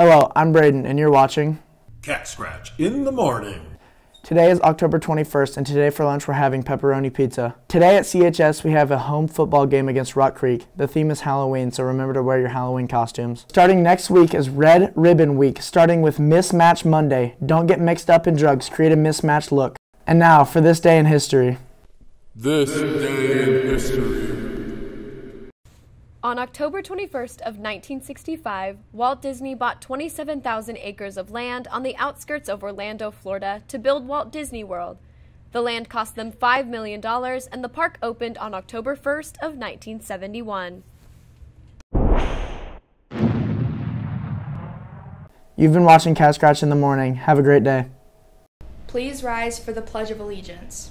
Oh, Hello, I'm Braden, and you're watching. Cat Scratch in the morning. Today is October 21st, and today for lunch we're having pepperoni pizza. Today at CHS we have a home football game against Rock Creek. The theme is Halloween, so remember to wear your Halloween costumes. Starting next week is Red Ribbon Week, starting with Mismatch Monday. Don't get mixed up in drugs, create a mismatched look. And now for this day in history. This day in history. On October 21st of 1965, Walt Disney bought 27,000 acres of land on the outskirts of Orlando, Florida to build Walt Disney World. The land cost them $5 million and the park opened on October 1st of 1971. You've been watching Cat Scratch in the morning. Have a great day. Please rise for the Pledge of Allegiance.